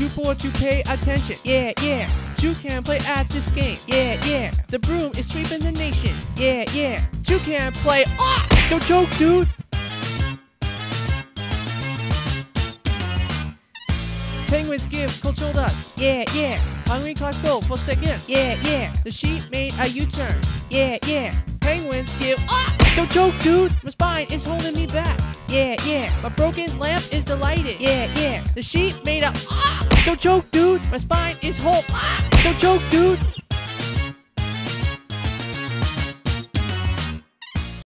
Toucan to pay attention. Yeah, yeah. Toucan play at this game. Yeah, yeah. The broom is sweeping the nation. Yeah, yeah. Toucan play. Ah! Don't choke, dude. Penguins give cultural dust. Yeah, yeah. Hungry clocks go for seconds. Yeah, yeah. The sheep made a U-turn. Yeah, yeah. Penguins give. Ah! Don't choke, dude. My spine is holding me back. Yeah, yeah. My broken lamp is delighted. Yeah, yeah. The sheep made a. Ah! Don't choke, dude. My spine is whole. Ah! Don't choke, dude.